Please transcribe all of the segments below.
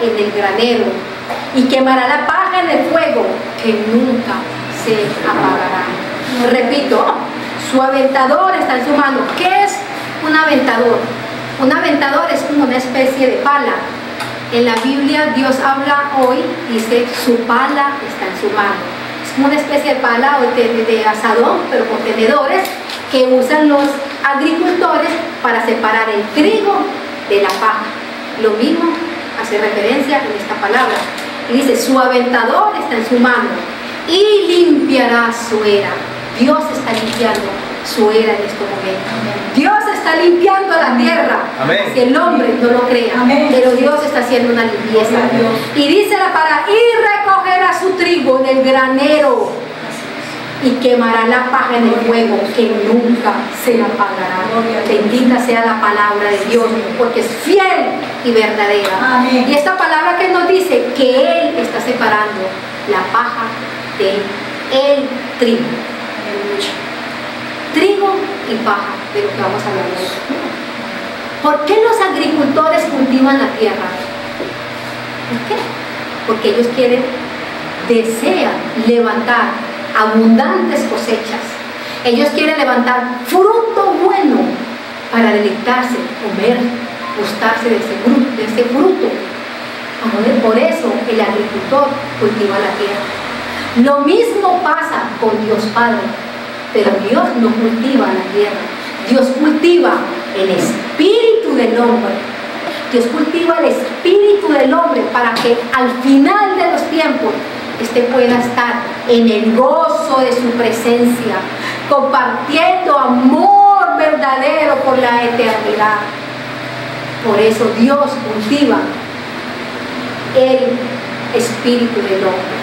en el granero y quemará la paja en el fuego que nunca se apagará. Repito, su aventador está en su mano. ¿Qué es un aventador? Un aventador es como una especie de pala. En la Biblia Dios habla hoy, dice, su pala está en su mano. Es una especie de pala o de, de asadón, pero con tenedores que usan los agricultores para separar el trigo de la paja. Lo mismo hace referencia en esta palabra. Y dice, su aventador está en su mano y limpiará su era. Dios está limpiando su era en este momento. Dios está limpiando la tierra. Si el hombre no lo crea. Pero Dios está haciendo una limpieza. Y dice la palabra, y recogerá su trigo del granero y quemará la paja en el fuego que nunca se apagará. Bendita sea la palabra de Dios, porque es fiel y verdadera. Y esta palabra que nos dice que Él está separando la paja de el trigo. Trigo y paja, de lo que vamos a hablar hoy. ¿Por qué los agricultores cultivan la tierra? ¿Por qué? Porque ellos quieren, desean levantar abundantes cosechas. Ellos quieren levantar fruto bueno para deleitarse, comer, gustarse de ese fruto. Fruto. Por eso el agricultor cultiva la tierra. Lo mismo pasa con Dios Padre, pero Dios no cultiva la tierra. Dios cultiva el espíritu del hombre. Dios cultiva el espíritu del hombre para que al final de los tiempos este pueda estar en el gozo de su presencia, compartiendo amor verdadero por la eternidad. Por eso Dios cultiva el espíritu del hombre.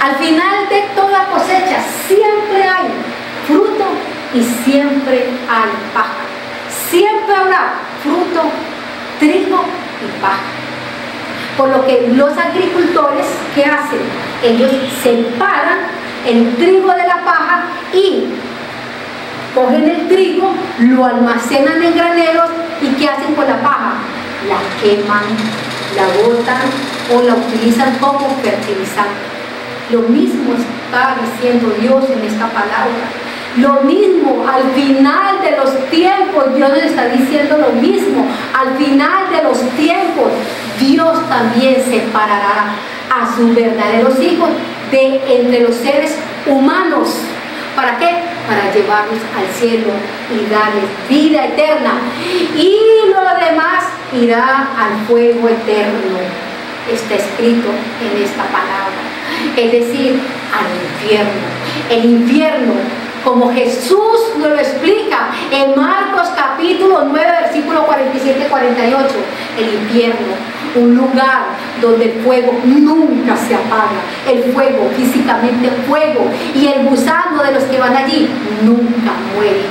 Al final de toda cosecha siempre hay fruto y siempre hay paja. Siempre habrá fruto, trigo y paja. Por lo que los agricultores, ¿qué hacen? Ellos separan el trigo de la paja y cogen el trigo, lo almacenan en graneros y ¿qué hacen con la paja? La queman, la botan o la utilizan como fertilizante. Lo mismo está diciendo Dios en esta palabra. Lo mismo, al final de los tiempos, Dios nos está diciendo lo mismo. Al final de los tiempos, Dios también separará a sus verdaderos hijos de entre los seres humanos. ¿Para qué? Para llevarlos al cielo y darles vida eterna. Y lo demás irá al fuego eterno. Está escrito en esta palabra. Es decir, al infierno. El infierno como Jesús nos lo explica en Marcos capítulo 9, versículo 47-48, el infierno, un lugar donde el fuego nunca se apaga, el fuego, físicamente fuego, y el gusano de los que van allí nunca muere.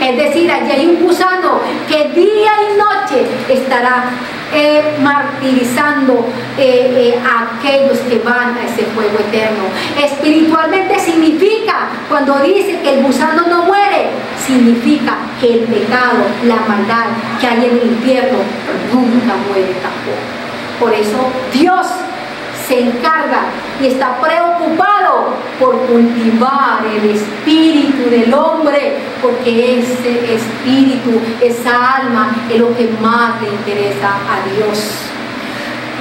Es decir, allí hay un gusano que día y noche estará eh, martirizando eh, eh, a aquellos que van a ese fuego eterno. Espiritualmente significa, cuando dice que el gusano no muere, significa que el pecado, la maldad que hay en el infierno nunca muere tampoco. Por eso Dios se encarga y está preocupado por cultivar el espíritu del hombre, porque ese espíritu, esa alma es lo que más le interesa a Dios.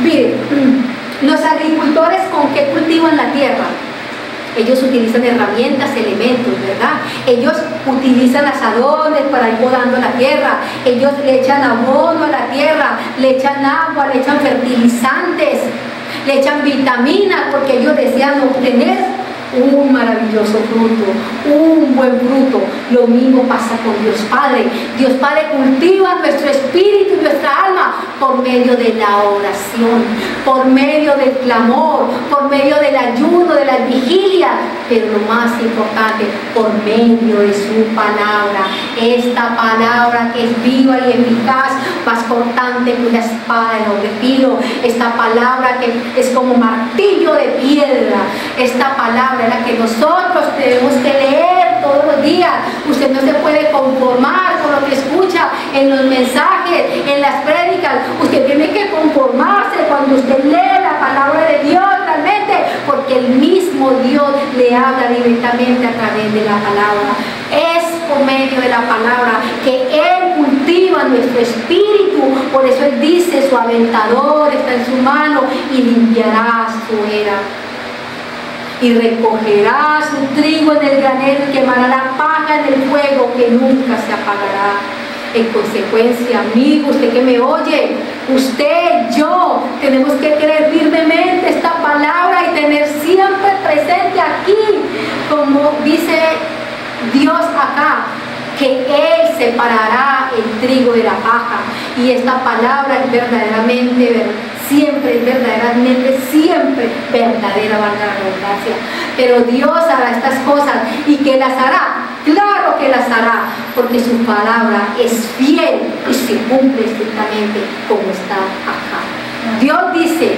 Miren, los agricultores con qué cultivan la tierra? Ellos utilizan herramientas, elementos, ¿verdad? Ellos utilizan asadones para ir podando la tierra. Ellos le echan abono a la tierra, le echan agua, le echan fertilizantes le echan vitaminas porque ellos desean obtener un maravilloso fruto, un buen fruto. Lo mismo pasa con Dios Padre. Dios Padre cultiva nuestro espíritu y nuestra alma por medio de la oración, por medio del clamor, por medio del ayuno, de la vigilia, pero lo más importante, por medio de su palabra. Esta palabra que es viva y eficaz, más cortante que una espada de doble filo. Esta palabra que es como martillo de piedra. Esta palabra la que nosotros tenemos que leer todos los conformar con lo que escucha en los mensajes, en las prédicas. Usted tiene que conformarse cuando usted lee la palabra de Dios realmente, porque el mismo Dios le habla directamente a través de la palabra. Es por medio de la palabra que Él cultiva nuestro espíritu. Por eso Él dice, su aventador está en su mano y limpiará su era y recogerá su trigo en el granero y quemará la paja en el fuego que nunca se apagará. En consecuencia, amigo, usted que me oye, usted, yo, tenemos que creer firmemente esta palabra y tener siempre presente aquí, como dice Dios acá, que Él separará el trigo de la paja. Y esta palabra es verdaderamente, siempre, verdaderamente, siempre verdadera, valga la. Pero Dios hará estas cosas y que las hará. Claro que las hará, porque su palabra es fiel y se cumple estrictamente como está acá. Dios dice,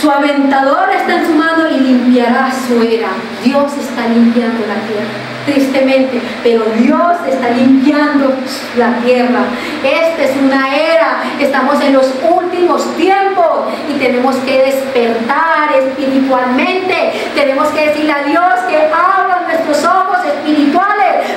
su aventador está en su mano y limpiará su era. Dios está limpiando la tierra tristemente, pero Dios está limpiando la tierra. Esta es una era, estamos en los últimos tiempos y tenemos que despertar espiritualmente. Tenemos que decirle a Dios que abra nuestros ojos espirituales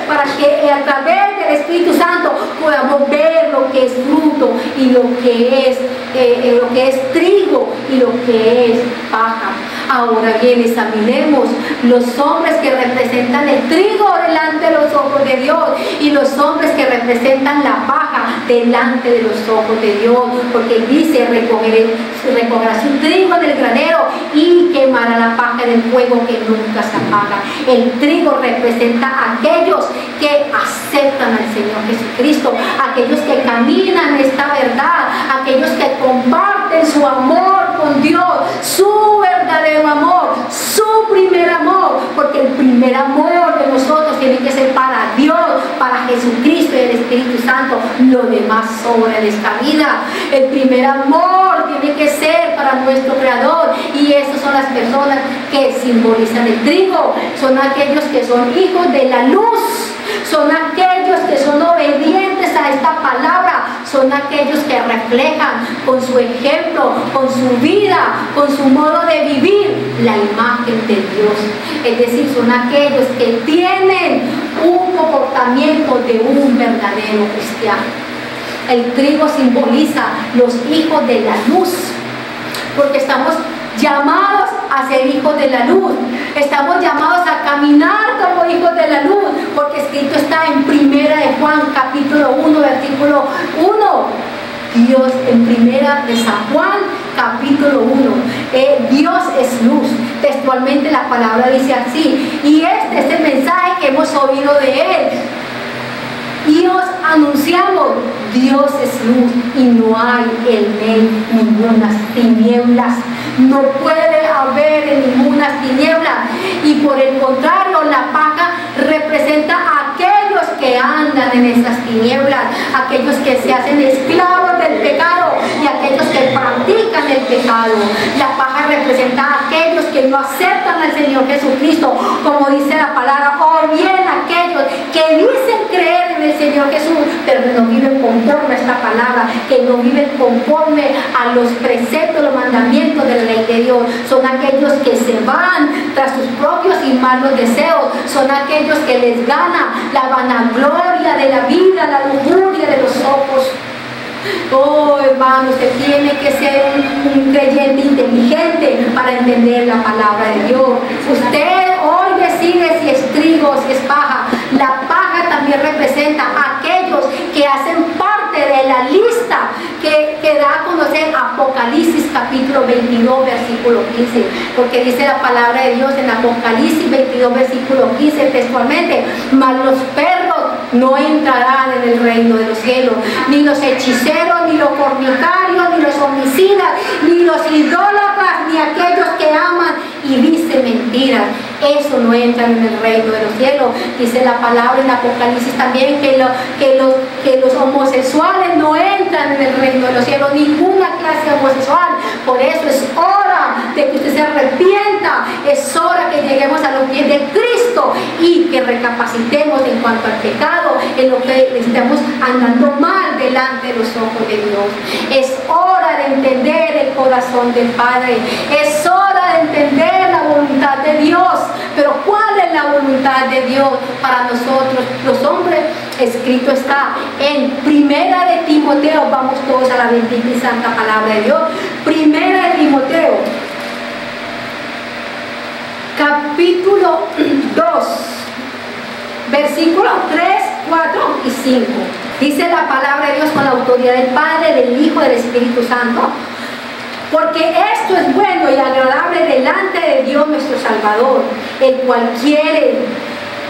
para que a través del Espíritu Santo podamos ver lo que es fruto y lo que es, eh, eh, lo que es trigo y lo que es paja. Ahora bien, examinemos los hombres que representan el trigo delante de los ojos de Dios y los hombres que representan la paja delante de los ojos de Dios, porque dice recogerá su trigo del granero y quemará la paja del fuego que nunca se apaga. El trigo representa a aquellos que aceptan al Señor Jesucristo, aquellos que caminan esta verdad, aquellos que comparten su amor Dios, su verdadero amor, su primer amor, porque el primer amor de nosotros tiene que ser para Dios, para Jesucristo y el Espíritu Santo. Lo demás sobra en esta vida. El primer amor tiene que ser para nuestro Creador y esas son las personas que simbolizan el trigo, son aquellos que son hijos de la luz son aquellos que son obedientes a esta palabra, son aquellos que reflejan con su ejemplo, con su vida, con su modo de vivir la imagen de Dios. Es decir, son aquellos que tienen un comportamiento de un verdadero cristiano. El trigo simboliza los hijos de la luz, porque estamos llamados a ser hijos de la luz. Estamos llamados a caminar como hijos de la luz, porque escrito está en primera de Juan capítulo 1, versículo 1. Dios en primera de San Juan capítulo 1. Eh, Dios es luz. Textualmente la palabra dice así. Y este es el mensaje que hemos oído de Él. Dios anunciamos, Dios es luz y no hay en él ninguna tinieblas. No puede haber en ninguna tiniebla. Y por el contrario, la paja representa a aquellos que andan en esas tinieblas, aquellos que se hacen esclavos del pecado y aquellos que practican el pecado. La paja representa a aquellos que no aceptan al Señor Jesucristo, como dice la palabra, o bien aquellos que dicen creer Señor Jesús, pero no viven conforme a esta palabra, que no viven conforme a los preceptos, los mandamientos de la ley de Dios. Son aquellos que se van tras sus propios y malos deseos, son aquellos que les gana la vanagloria de la vida, la lujuria de los ojos. Oh, hermano, usted tiene que ser un, creyente inteligente para entender la palabra de Dios. Usted hoy decide si es trigo, si es paja. También representa a aquellos que hacen parte de la lista que, que da a conocer Apocalipsis capítulo 22, versículo 15. Porque dice la palabra de Dios en Apocalipsis 22, versículo 15 textualmente, mas los perros no entrarán en el reino de los cielos, ni los hechiceros, ni los fornicarios, ni los homicidas, ni los idólatras, ni aquellos que aman y dicen mentiras. Eso no entra en el reino de los cielos. Dice la palabra en Apocalipsis también que, que, los, que los homosexuales no entran en el reino de los cielos, ninguna clase homosexual. Por eso es hora de que usted se arrepienta, es hora que lleguemos a los pies de Cristo y que recapacitemos en cuanto al pecado, en lo que estemos andando mal delante de los ojos de Dios. Es hora de entender el corazón del Padre. Es hora de entender de Dios. Pero ¿cuál es la voluntad de Dios para nosotros, los hombres? Escrito está en Primera de Timoteo. Vamos todos a la bendita y santa palabra de Dios. Primera de Timoteo capítulo 2, versículos 3, 4 y 5. Dice la palabra de Dios con la autoridad del Padre, del Hijo del Espíritu Santo. Porque esto es bueno y agradable delante de Dios nuestro Salvador, el cual quiere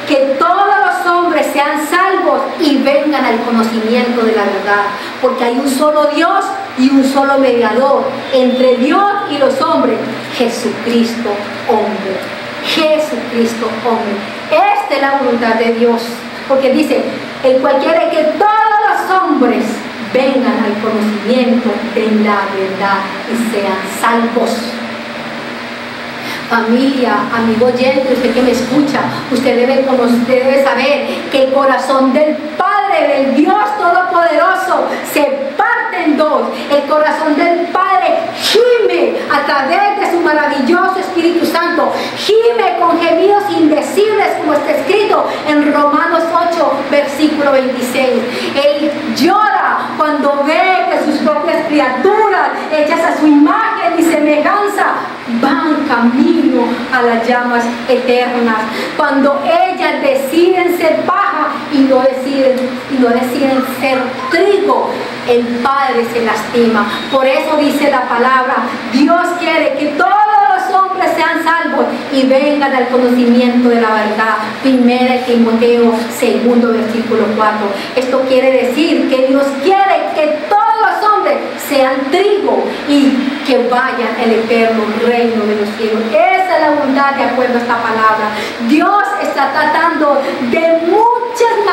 que todos los hombres sean salvos y vengan al conocimiento de la verdad. Porque hay un solo Dios y un solo mediador entre Dios y los hombres, Jesucristo hombre. Jesucristo hombre. Esta es la voluntad de Dios. Porque dice, el cual quiere que todos los hombres vengan al conocimiento de la verdad y sean salvos. Familia, amigo oyente, usted que me escucha, usted debe conocer, debe saber que el corazón del Padre, del Dios Todopoderoso, se parte en dos. El corazón del Padre gime a través de su maravilloso Espíritu Santo, gime con gemidos indecibles, como está escrito en Romanos 8, versículo 26. Él llora cuando ve que sus propias criaturas, hechas a su imagen y semejanza, van camino a las llamas eternas. Cuando ellas deciden ser paja y no deciden, y no deciden ser trigo, el Padre se lastima. Por eso dice la palabra, Dios quiere que todos sean salvos y vengan al conocimiento de la verdad. Primera Timoteo, segundo versículo 4. Esto quiere decir que Dios quiere que todos los hombres sean trigo y que vayan al eterno reino de los cielos. Esa es la voluntad de acuerdo a esta palabra. Dios está tratando de muchas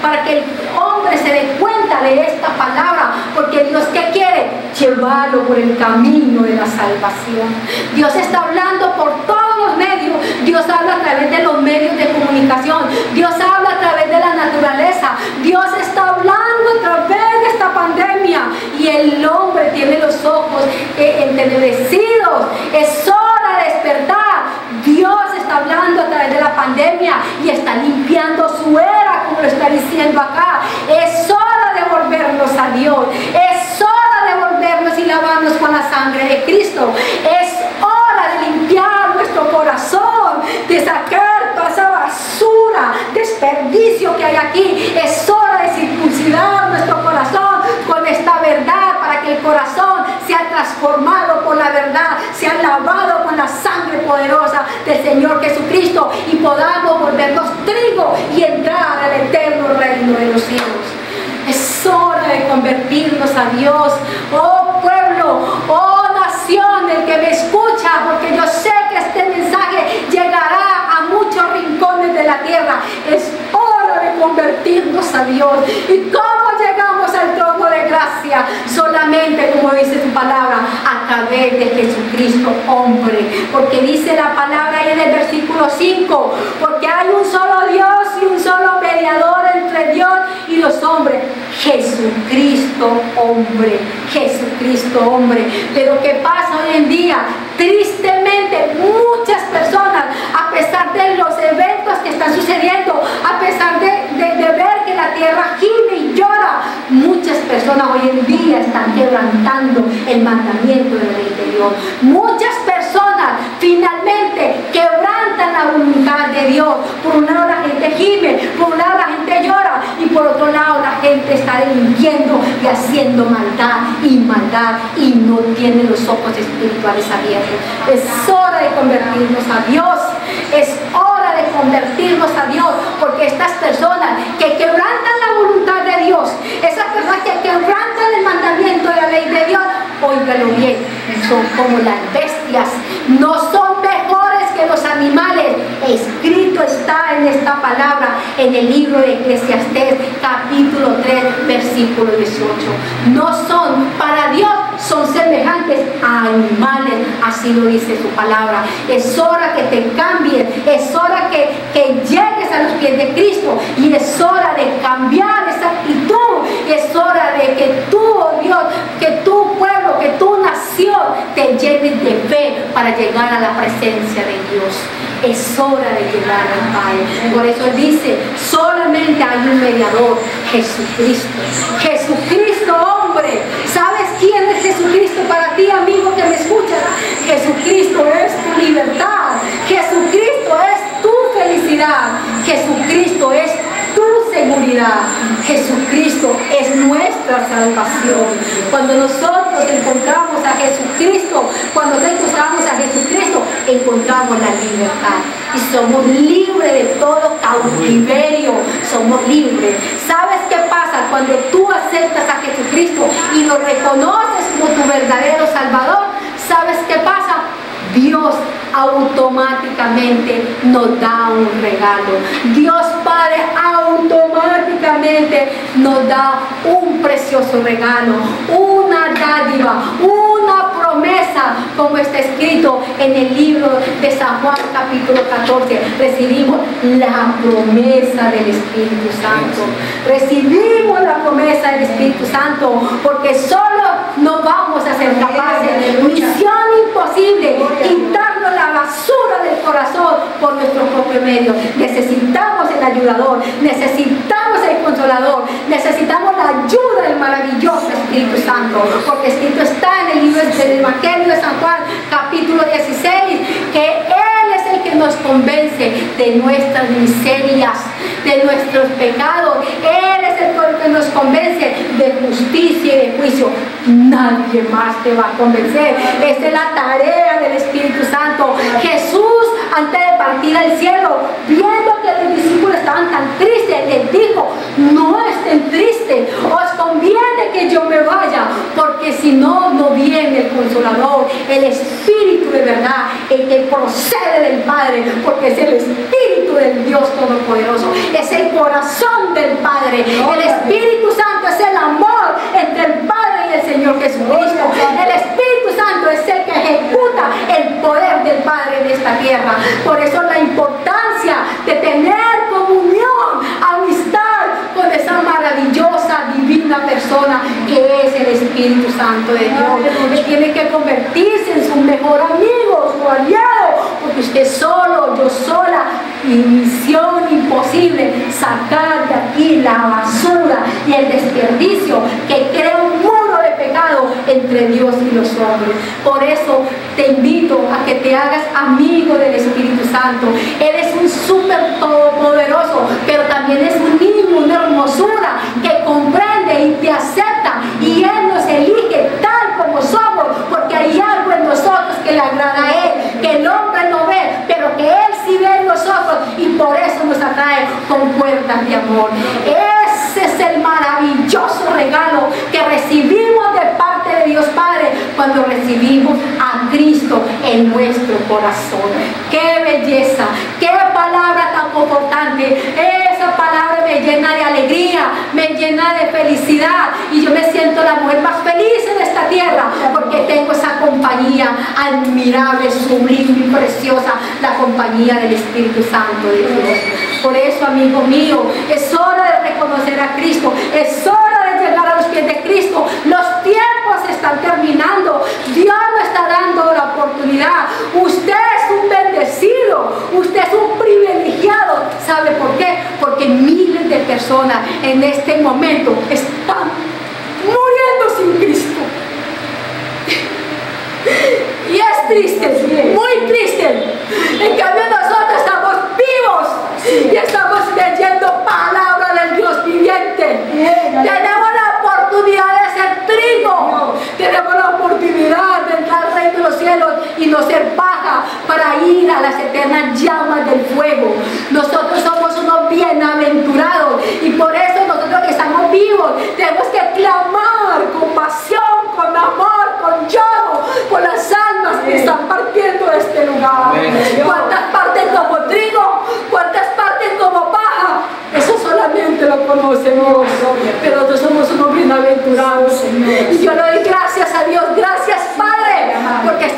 para que el hombre se dé cuenta de esta palabra, porque Dios que quiere llevarlo por el camino de la salvación. Dios está hablando por todos los medios. Dios habla a través de los medios de comunicación. Dios habla a través de la naturaleza. Dios está hablando a través de esta pandemia y el hombre tiene los ojos eh, entenebrecidos. Es hora de despertar. Dios está hablando a través de la pandemia y está limpiando su era, como lo está diciendo acá. Es hora de volvernos a Dios. Es hora de volvernos y lavarnos con la sangre de Cristo. Es hora de limpiar nuestro corazón, de sacar toda esa basura, desperdicio que hay aquí. Es hora de circuncidar nuestro corazón con esta verdad para que el corazón sea transformado por la verdad, sea lavado poderosa del Señor Jesucristo y podamos volvernos trigo y entrar al eterno reino de los cielos. Es hora de convertirnos a Dios. Oh pueblo, oh nación, el que me escucha, porque yo sé que este mensaje llegará a muchos rincones de la tierra. Es hora convertirnos a Dios. ¿Y cómo llegamos al trono de gracia? Solamente, como dice su palabra, a través de Jesucristo, hombre. Porque dice la palabra en el versículo 5, porque hay un solo Dios y un solo mediador entre Dios y los hombres. Jesucristo, hombre. Jesucristo, hombre. Pero ¿qué pasa hoy en día? Tristemente, muchas personas, a pesar de los eventos que están sucediendo, a pesar de, ver que la tierra gime y llora, muchas personas hoy en día están quebrantando el mandamiento de la de Dios. Muchas personas finalmente quebrantan la voluntad de Dios. Por un lado la gente gime, por un lado la gente llora y por otro lado la gente está delinquiendo y haciendo maldad y maldad y no tiene los ojos espirituales abiertos. Es hora de convertirnos a Dios. Es a Dios porque estas personas que quebrantan la voluntad de Dios, esas personas que quebrantan el mandamiento de la ley de Dios, óigalo bien, son como las bestias, no son mejores que los animales. Escrito está en esta palabra en el libro de Eclesiastés, capítulo 3, versículo 18. No son, para Dios, son semejantes a animales, así lo dice su palabra. Es hora que te cambies, es hora que, que llegues a pies de Cristo y es hora de cambiar esa actitud, es hora de que tú, oh Dios, que tu pueblo, que tu nación te llenes de fe para llegar a la presencia de Dios. Es hora de llegar al Padre. Por eso dice, solamente hay un mediador, Jesucristo. Jesucristo, hombre. ¿Sabes quién es Jesucristo para ti, amigo que me escuchas? Jesucristo es tu libertad. Jesucristo es tu felicidad. Jesucristo es tu seguridad. Jesucristo es nuestra salvación. Cuando nosotros encontramos a Jesucristo, cuando encontramos a Jesucristo, encontramos la libertad. Y somos libres de todo cautiverio. Somos libres. ¿Sabes qué pasa cuando tú aceptas a Jesucristo y lo reconoces como tu verdadero Salvador? ¿Sabes qué pasa? Dios automáticamente nos da un regalo. Dios Padre automáticamente nos da un precioso regalo, una dádiva, una como está escrito en el libro de San Juan capítulo 14. Recibimos la promesa del Espíritu Santo. Recibimos la promesa del Espíritu Santo porque solo no vamos a ser capaces. Misión imposible, quitarnos la basura del corazón por nuestro propio medio. Necesitamos ayudador, necesitamos el consolador, necesitamos la ayuda del maravilloso Espíritu Santo, porque escrito está en el libro del Evangelio de San Juan, capítulo 16, que Él es el que nos convence de nuestras miserias, de nuestros pecados. Él es el que nos convence de justicia y de juicio. Nadie más te va a convencer. Esa es la tarea del Espíritu Santo. Jesús, antes de partir al cielo, viendo que los discípulos estaban tan tristes, les dijo, no estén tristes, os conviene que yo me vaya, porque si no, no viene el consolador, el Espíritu de verdad, el que procede del Padre, porque es el Espíritu del Dios Todopoderoso, es el corazón del Padre, el Espíritu Santo es el amor entre el Padre y el Señor Jesucristo, el Espíritu Santo es el que ejecuta el poder del Padre en esta tierra, por eso la importancia de tener comunión, amistad con esa maravillosa, divina persona que es el Espíritu Santo de Dios. Él tiene que convertirse en su mejor amigo, su aliado, porque usted solo, yo sola, misión imposible, sacar de aquí la basura y el desperdicio que crea un muro de pecado entre Dios y los hombres. Por eso te invito a que te hagas amigo del Espíritu Santo. Él es un súper todopoderoso, pero también es un niño, una hermosura que comprende y te acepta. Y Él nos elige tal como somos, porque hay algo en nosotros que le agrada a Él, que el hombre no ve, pero que Él sí ve en nosotros y por eso nos atrae con puertas de amor. Ese es el maravilloso regalo que recibimos de parte de Dios Padre cuando recibimos a Cristo en nuestro corazón. ¡Qué belleza! ¡Qué palabra tan confortante! Esa palabra me llena de alegría, me llena de felicidad y yo me siento la mujer más feliz en esta tierra porque tengo esa compañía admirable, sublime y preciosa, la compañía del Espíritu Santo de Dios. Por eso, amigo mío, es hora de reconocer a Cristo, es hora de llegar a los pies de Cristo. Los tiempos están terminando, Dios nos está dando la oportunidad. Usted es un bendecido, usted es un privilegiado. ¿Sabe por qué? Porque miles de personas en este momento están muriendo sin Cristo. Y es triste, muy triste. En cambio nosotros estamos vivos y estamos leyendo palabra del Dios viviente. Tenemos la oportunidad de ser trigo. Tenemos la oportunidad de entrar al reino de los cielos y no ser paja para ir a las eternas llamas del fuego. Nosotros somos unos bienaventurados y por eso nosotros que estamos vivos tenemos que clamar con pasión, con amor, con lloro, por las almas que están partiendo de este lugar. ¿Cuántas parten como trigo? ¿Cuántas parten como paja? Eso solamente lo conocemos. Pero nosotros somos unos bienaventurados. Y yo le doy gracias a Dios. Gracias,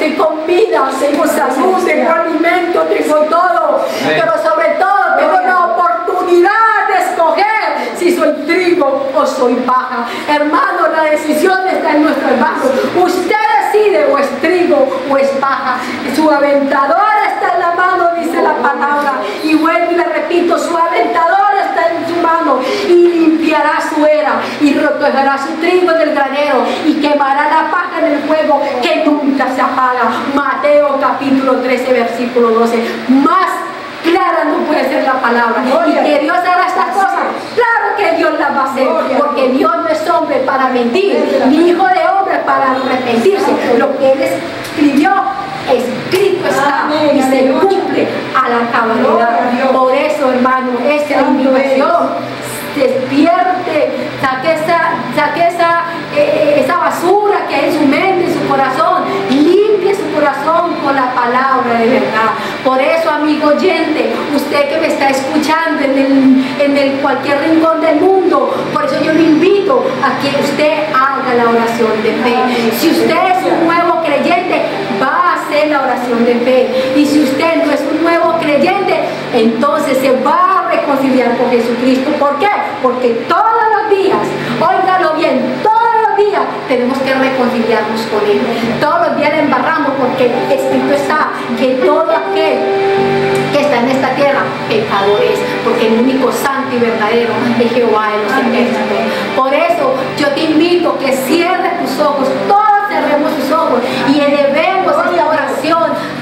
tengo vida, tengo salud, tengo alimento, tengo todo, pero sobre todo tengo la oportunidad de escoger si soy trigo o soy paja. Hermano, la decisión está en nuestro manos. Usted decide o es trigo o es paja. Su aventador está en la mano, dice la oh, palabra. Y vuelvo y le repito, su aventador su mano y limpiará su era y recogerá su trigo del granero y quemará la paja en el fuego que nunca se apaga. Mateo capítulo 13, versículo 12. Más clara no puede ser la palabra. Y que Dios hará estas cosas. Claro que Dios las va a hacer. Porque Dios no es hombre para mentir, ni hijo de hombre para arrepentirse. Lo que Él escribió, escrito está y se cumple a la cabalidad. Por eso, hermano, esta es la invitación despierte, saque esa, saque esa, eh, esa basura que hay en su mente, en su corazón, limpie su corazón con la palabra de verdad. Por eso, amigo oyente, usted que me está escuchando en, el, en el cualquier rincón del mundo, por eso yo le invito a que usted haga la oración de fe. Si usted es un nuevo creyente, va a hacer la oración de fe. Y si usted no es un nuevo creyente, entonces se va a reconciliar con Jesucristo. ¿Por qué? Porque todos los días, óigalo bien, todos los días tenemos que reconciliarnos con Él. Todos los días le embarramos porque escrito está que todo aquel que está en esta tierra, pecador es, porque el único santo y verdadero es Jehová de los ejércitos. Por eso yo te invito que cierres tus ojos, todos cerremos tus ojos y esta oración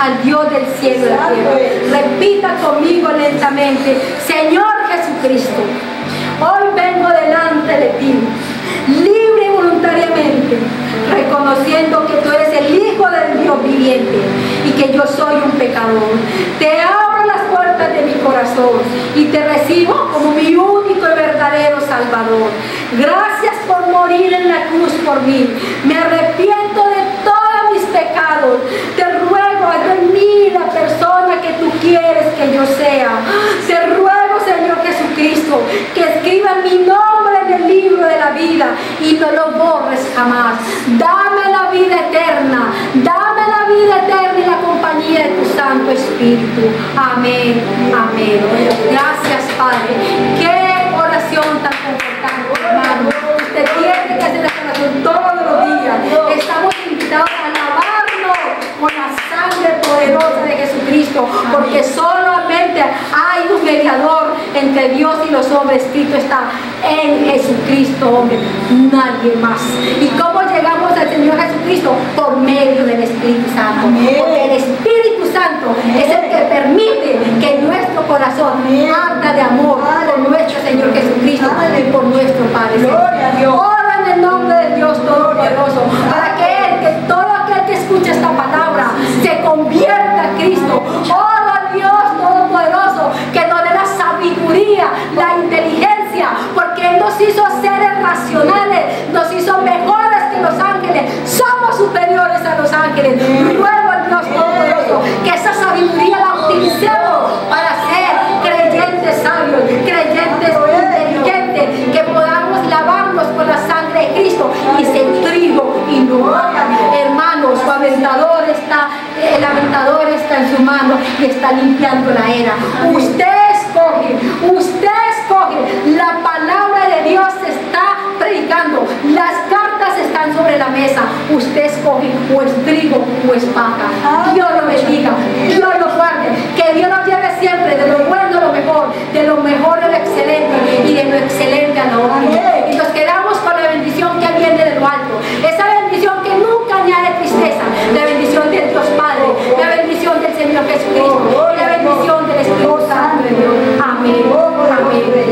al Dios del cielo y la tierra. Repita conmigo lentamente, Señor Jesucristo, hoy vengo delante de ti, libre y voluntariamente, reconociendo que tú eres el Hijo del Dios viviente y que yo soy un pecador. Te abro las puertas de mi corazón y te recibo como mi único y verdadero Salvador. Gracias por morir en la cruz por mí. Me arrepiento de todos mis pecados ruego, haz de mí la persona que tú quieres que yo sea. Te ruego, Señor Jesucristo, que escriba mi nombre en el libro de la vida y no lo borres jamás. Dame la vida eterna. Dame la vida eterna y la compañía de tu Santo Espíritu. Amén. Amén. Gracias, Padre. Qué oración tan confortante, hermano. Usted tiene que hacer esta oración todos los días. Estamos invitados a alabarnos con la sangre poderosa de Jesucristo, porque solamente hay un mediador entre Dios y los hombres. Escrito está en Jesucristo, hombre, nadie más. ¿Y cómo llegamos al Señor Jesucristo? Por medio del Espíritu Santo. Porque el Espíritu Santo es el que permite que nuestro corazón arda de amor por nuestro Señor Jesucristo y por nuestro Padre. Ora en el nombre de Dios Todopoderoso para que Él, que escucha esta palabra, se convierta a Cristo. A Dios Todopoderoso que nos dé la sabiduría, la inteligencia, porque Él nos hizo seres racionales, nos hizo mejores que los ángeles, somos superiores a los ángeles. Ruego al Dios Todopoderoso que esa sabiduría la utilicemos para ser creyentes sabios, creyentes inteligentes, que podamos lavarnos con la sangre de Cristo y ser trigo y no su aventador está, el aventador está en su mano y está limpiando la era. Usted escoge, usted escoge. La palabra de Dios está predicando. Las cartas están sobre la mesa. Usted escoge o es trigo o es paja. Dios lo bendiga. Dios lo guarde. Que Dios nos lleve siempre de lo bueno a lo mejor, de lo mejor a lo excelente y de lo excelente a lo bueno. Señor Jesucristo, la bendición del Espíritu Santo. Amén. Amén.